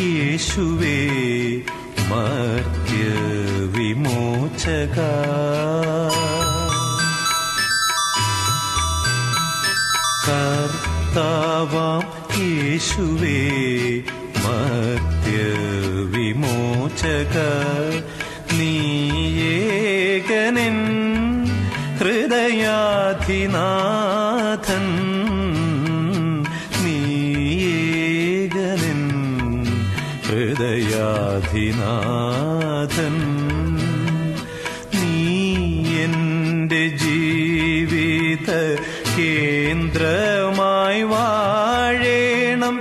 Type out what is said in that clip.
യേശുവേ മർത്യ വിമോചക. കർത്താവാം യേശുവേ മർത്യ വിമോചക. നീയേകനൻ ഹൃദയാധിനാഥൻ. ഹൃദയാധിനാഥൻ നീ എന്റെ ജീവിത കേന്ദ്രമായി വാഴേണം.